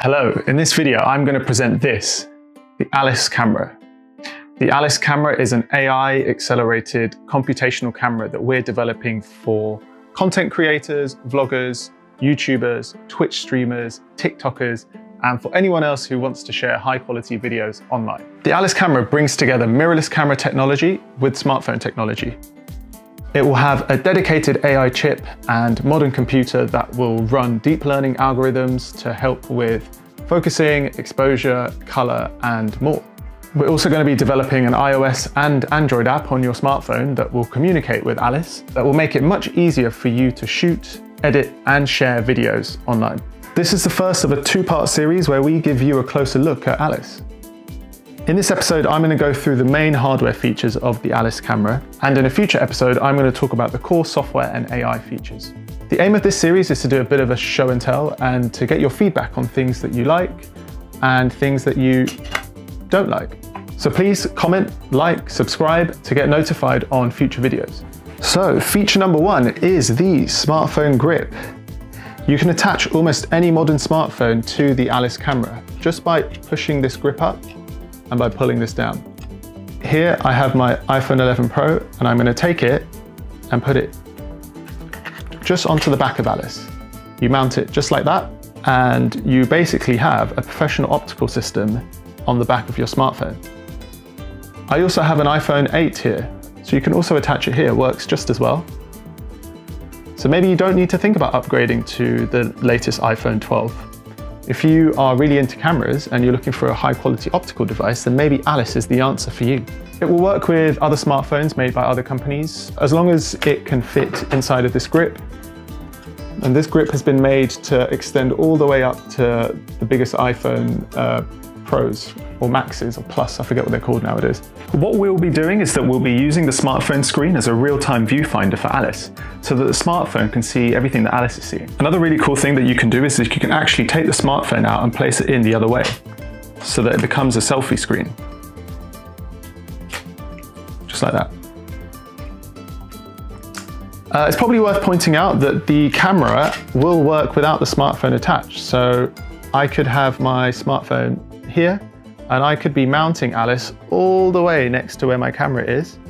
Hello, in this video I'm going to present this, the Alice camera. The Alice camera is an AI accelerated computational camera that we're developing for content creators, vloggers, YouTubers, Twitch streamers, TikTokers, and for anyone else who wants to share high quality videos online. The Alice camera brings together mirrorless camera technology with smartphone technology. It will have a dedicated AI chip and modern computer that will run deep learning algorithms to help with focusing, exposure, color, and more. We're also going to be developing an iOS and Android app on your smartphone that will communicate with Alice, that will make it much easier for you to shoot, edit, and share videos online. This is the first of a two-part series where we give you a closer look at Alice. In this episode, I'm going to go through the main hardware features of the Alice camera, and in a future episode, I'm going to talk about the core software and AI features. The aim of this series is to do a bit of a show and tell and to get your feedback on things that you like and things that you don't like. So please comment, like, subscribe to get notified on future videos. So feature number one is the smartphone grip. You can attach almost any modern smartphone to the Alice camera just by pushing this grip up and by pulling this down. Here I have my iPhone 11 Pro and I'm going to take it and put it just onto the back of Alice. You mount it just like that and you basically have a professional optical system on the back of your smartphone. I also have an iPhone 8 here, so you can also attach it here, works just as well. So maybe you don't need to think about upgrading to the latest iPhone 12. If you are really into cameras and you're looking for a high quality optical device, then maybe Alice is the answer for you. It will work with other smartphones made by other companies, as long as it can fit inside of this grip. And this grip has been made to extend all the way up to the biggest iPhone uh, Pros or Maxes or Plus, I forget what they're called nowadays. What we'll be doing is that we'll be using the smartphone screen as a real-time viewfinder for Alice, so that the smartphone can see everything that Alice is seeing. Another really cool thing that you can do is that you can actually take the smartphone out and place it in the other way, so that it becomes a selfie screen. Just like that. Uh, it's probably worth pointing out that the camera will work without the smartphone attached. So I could have my smartphone here and I could be mounting Alice all the way next to where my camera is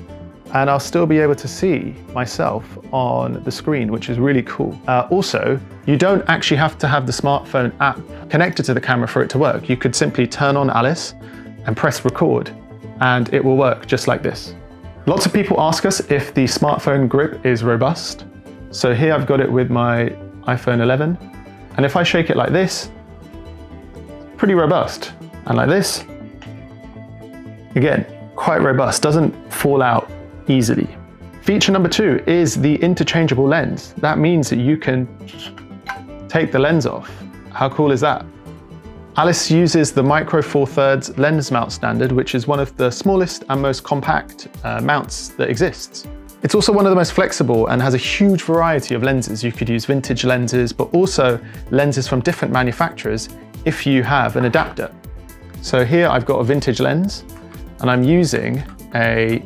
and I'll still be able to see myself on the screen, which is really cool. Uh, also, you don't actually have to have the smartphone app connected to the camera for it to work. You could simply turn on Alice and press record and it will work just like this. Lots of people ask us if the smartphone grip is robust. So here I've got it with my iPhone 11 and if I shake it like this, pretty robust. And like this, again, quite robust, doesn't fall out easily. Feature number two is the interchangeable lens. That means that you can take the lens off. How cool is that? Alice uses the Micro Four Thirds lens mount standard, which is one of the smallest and most compact uh, mounts that exists. It's also one of the most flexible and has a huge variety of lenses. You could use vintage lenses, but also lenses from different manufacturers if you have an adapter. So here I've got a vintage lens and I'm using a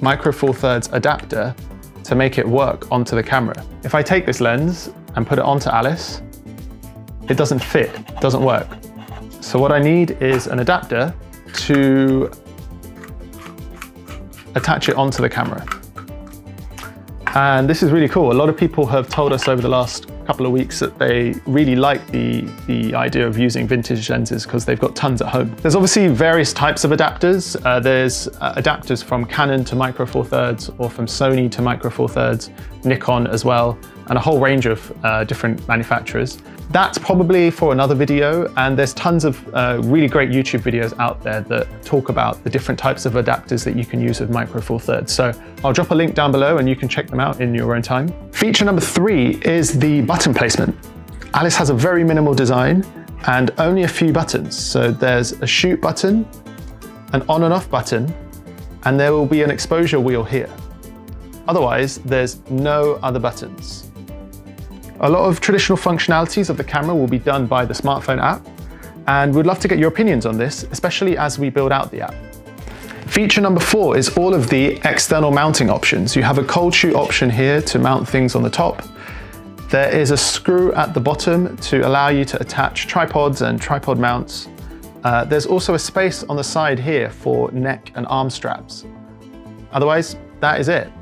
Micro Four Thirds adapter to make it work onto the camera. If I take this lens and put it onto Alice, it doesn't fit, doesn't work. So what I need is an adapter to attach it onto the camera. And this is really cool. A lot of people have told us over the last couple of weeks that they really like the, the idea of using vintage lenses because they've got tons at home. There's obviously various types of adapters. Uh, there's uh, adapters from Canon to Micro Four Thirds or from Sony to Micro Four Thirds, Nikon as well, and a whole range of uh, different manufacturers. That's probably for another video, and there's tons of uh, really great YouTube videos out there that talk about the different types of adapters that you can use with Micro Four Thirds. So I'll drop a link down below and you can check them out in your own time. Feature number three is the button placement. Alice has a very minimal design and only a few buttons. So there's a shoot button, an on and off button, and there will be an exposure wheel here. Otherwise, there's no other buttons. A lot of traditional functionalities of the camera will be done by the smartphone app, and we'd love to get your opinions on this, especially as we build out the app. Feature number four is all of the external mounting options. You have a cold shoe option here to mount things on the top. There is a screw at the bottom to allow you to attach tripods and tripod mounts. Uh, there's also a space on the side here for neck and arm straps. Otherwise, that is it.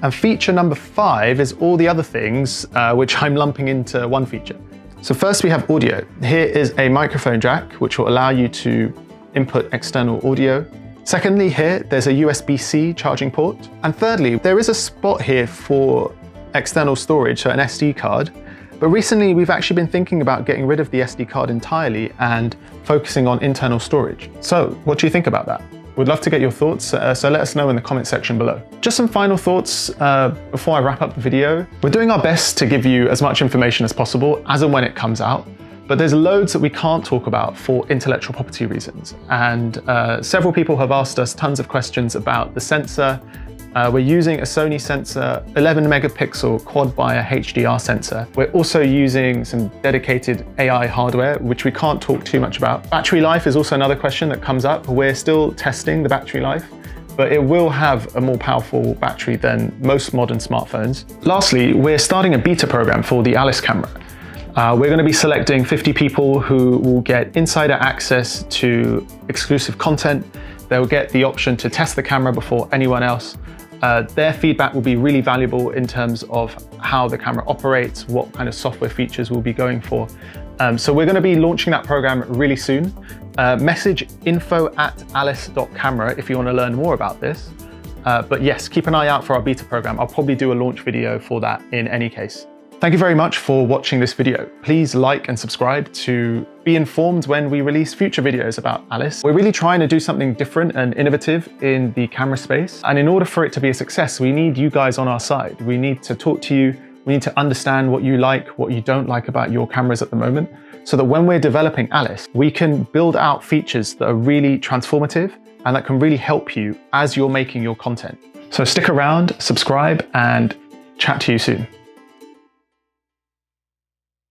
And feature number five is all the other things, uh, which I'm lumping into one feature. So first we have audio. Here is a microphone jack, which will allow you to input external audio. Secondly, here, there's a USB-C charging port. And thirdly, there is a spot here for external storage, so an SD card. But recently, we've actually been thinking about getting rid of the SD card entirely and focusing on internal storage. So what do you think about that? We'd love to get your thoughts, uh, so let us know in the comment section below. Just some final thoughts uh, before I wrap up the video. We're doing our best to give you as much information as possible as and when it comes out, but there's loads that we can't talk about for intellectual property reasons. And uh, several people have asked us tons of questions about the sensor uh, we're using a Sony sensor, 11 megapixel quad Bayer HDR sensor. We're also using some dedicated AI hardware, which we can't talk too much about. Battery life is also another question that comes up. We're still testing the battery life but it will have a more powerful battery than most modern smartphones. Lastly, we're starting a beta program for the Alice camera. Uh, we're going to be selecting 50 people who will get insider access to exclusive content. They'll get the option to test the camera before anyone else. Uh, their feedback will be really valuable in terms of how the camera operates, what kind of software features we'll be going for. Um, so we're going to be launching that program really soon. Uh, message info at alice.camera if you want to learn more about this. Uh, but yes, keep an eye out for our beta program. I'll probably do a launch video for that in any case. Thank you very much for watching this video. Please like and subscribe to be informed when we release future videos about Alice. We're really trying to do something different and innovative in the camera space. And in order for it to be a success, we need you guys on our side. We need to talk to you. We need to understand what you like, what you don't like about your cameras at the moment, so that when we're developing Alice, we can build out features that are really transformative and that can really help you as you're making your content. So stick around, subscribe, and chat to you soon.